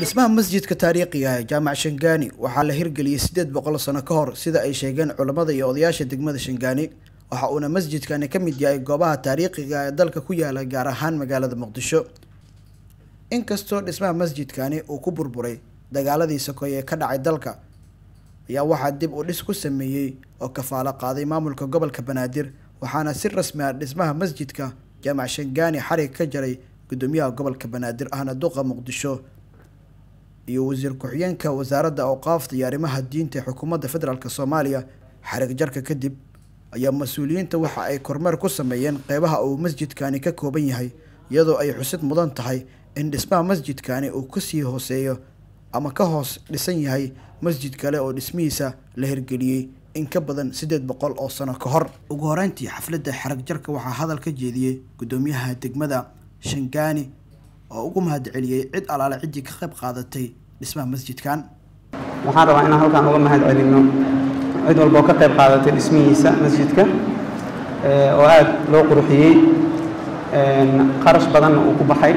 dhismaha masjidka taariikhiga ee jaamac shangaani waxaa la hirgeliyey siddeed boqol sano ka hor sida ay sheegeen culammada iyo odayaasha degmada shangaani waxa uuna masjidkani ka mid yahay goobaha taariikhiga ee dalka ku yaalla gaar ahaan magaalada muqdisho. Inkastoo dhismaha masjidkani uu ku burburay dagaaladii sokoye ee ka dhacay dalka ayaa waxaa dib u dhis ku sameeyey oo kafaalo qaaday maamulka gobolka banaadir waxaana si rasmi ah dhismaha masjidka jaamac shangaani xarig ka jaray gudoomiyaha gobolka banaadir ahna duqa muqdisho. Iyo wasiir ku-xigeenka wasaaradda awqaafta iyo arrimaha diinta ee xukuumadda federaalk soomaaliya xarig jarka kadib ayaa mas'uuliyiinta waxa ay kormeer ku sameeyeen qeybaha uu masjidkani ka kooban yahay iyadoo ay xusid mudan tahay in dhismaha masjidkani uu ka sii hooseeyo ama ka hoos dhisan yahay masjid kale oo dhismihiisa la hirgeliyey in ka badan siddeed boqol oo sano ka hor. Ugu horeyntii xafladda xarag jarka waxaa hadal ka jeediyey gudoomiyaha degmada shangaani oo ugu mahadceliyey cid alaale ciddii ka qayb qaadatay dhismaha masjidkan. Waxaan rabaa inaan halkaan uga mahad celino cid walba oo ka qayb qaadatay dhismihiisa masjidka oo aada loo qurxiyey qarash badanna uu ku baxay.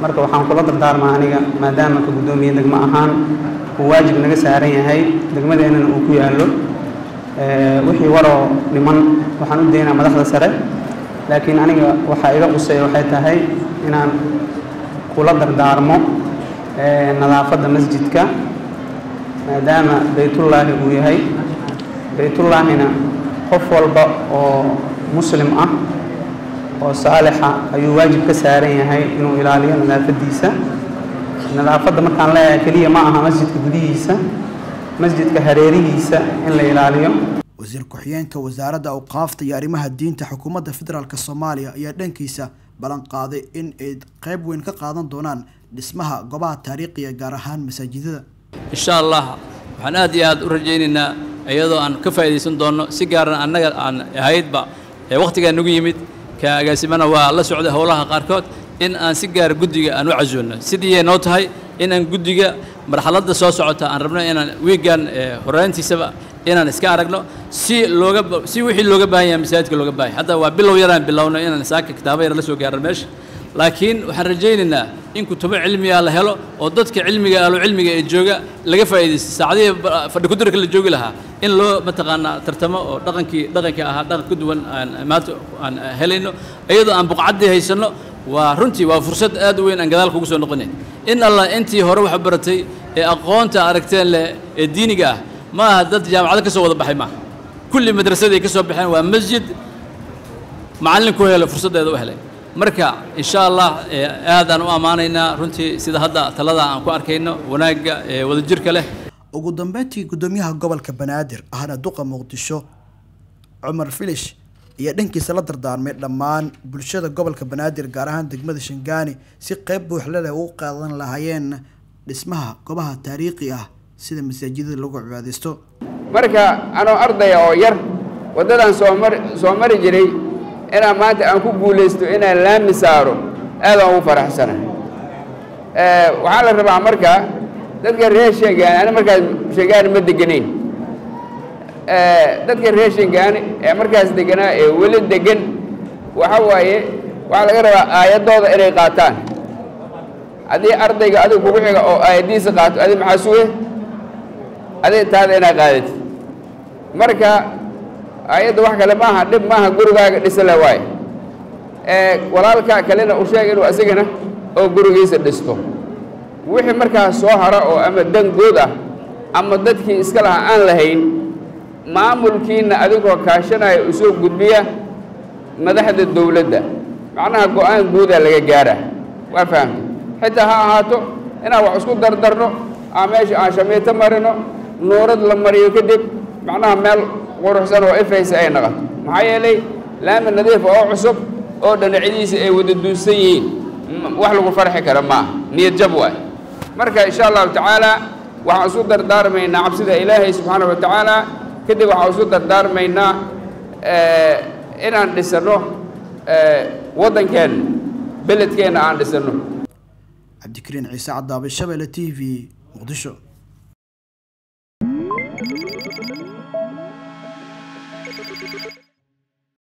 Marka waxaan kula dardaarmaa aniga maadaama ka guddoomiye degmo ahaan uu waajib naga saaran yahay degmadeennana uu ku yaallo. Wixii waroo dhiman waxaan u daynaa madaxda sare laakiin aniga waxaa iga quseeya waxay tahay inaan kula dardaarmo nadaafadda masjidka maadaama baytullaahi uu yahay. Baytullaahina qof walba oo muslim ah oo saalixa ayuu waajib ka saaran yahay inuu ilaaliyo nadaafaddiisa. Nadaafadda markaan leeyahay keliya ma aha masjidka gudihiisa masjidka hareerihiisa in la ilaaliyo wasiir ku-xigeenka wasaaradda awqaafta iyo arrimaha diinta xukuumadda federaalk soomaaliya ayaa dhankiisa ballan qaaday in ay qayb weyn ka qaadan doonaan dhismaha goobaha taariikhiga gaar ahaan masaajidada. Insha allah waxaan aad iyo aad u rajaynaynaa iyadoo aan ka faa'iidaysan doonno si gaaran annaga aan ahaydba ee wakhtigaa nagu yimid ka agaasimana waa la socday howlaha qaarkood in aan si gaara guddiga aan u casuulno sidii noo tahay in aan guddiga marxaladda soo socota aan rabno inaan wiigan horaantiisaba inaan iska aragno si looga si wixii looga baahan yahay masaajidka looga baahan hadda waa bilow yaraan bilowno inaan saaka kitaabo yar la soo gaarno meesha. Laakiin waxaan rajaynaynaa in kutubo cilmiga la helo oo dadka cilmiga ahlo cilmiga ee jooga laga faa'iidaysto. Saacadihii fadhi kudirka la joogi lahaa in loo mataqaanaa tartamo oo dhaqankii dhaqankii ahaa dhaqan ka duwan aan maanta aan helayno iyadoo aan buqcaddii haysanno waa runtii waa fursad aad u weyn aan gadaal kugu soo noqonayn in allah intii hore wax baratay ee aqoonta aragteen leh ee diiniga ah ma aha dad jaamacado ka soo wada baxay maaha kulli madrasaday ka soo baxeen waa masjid macallinku helay fursaddeeda u helay. Marka insha allah aadaan u ammaanaynaa runtii sida hadda talada aan ku arkayno wanaagga wadajirka leh. Ugu dambeyntii guddoomiyaha gobolka banaadir ahna duqa muqdisho cumar filish ayaa dhankiisa la dardaarmay dhammaan bulshada gobolka banaadir gaar ahaan degmada shangaani si qeyb buuxle leh ugu qaadan lahaayeen dhismaha goobaha taariikhi ah sida masaajidada lagu cibaadaysto marka anoo ardaya oo yar waddadan soo mari soo mari jiray inaan maanta aan ku guulaysto inaan laami saaro aadaan ugu faraxsanahay. Waxaa la rabaa marka dadka reer shangaani ani markaas shangaani ma deganayn dadka reer shangaani ee markaas deganaa ee weli degan waxa waaye waxaa laga rabaa aayaddooda inay qaataan. Haddii ardayga adiga kugu xiga oo aayaddiisa qaato adi maxaa suge? Adi taada inaad qaadatid marka aayadda wax kale maaha dhib maaha gurigaaga dhisale waaye. Walaalka kalena u sheeg inuu asigana oo gurigiisa dhisto. Wixii markaas soo hara oo ama dangood ah ama dadkii iska lahaa aan lahayn maamulkiina adigoo kaashanaya u soo gudbiya madaxda dowladda. Macnaha go'aan guudaa laga gaara. Waa fahamta xitaa ha ahaato inaan wax isku dardarno aan meesha aan shamiito marino nuurad la mariyo kadib macnaha meel quruxsan oo ifaysa ay naqato maxaa yeelay laami nadiifa oo cusub oo dhanacyadiisa ay wada duunsan yihiin wax lagu farxi kara maaha. Niyad jab waay marka insha allahu tacaala waxaan isu dardaarmaynaa cabsida ilaahay subxaana wa tacaala kadib waxaa isu dardaarmaynaa eh, inaan dhisano eh, waddankeenna beledkeenna aan dhisanno cabdikariin ciise cadaabe shabeelle t v muqdisho.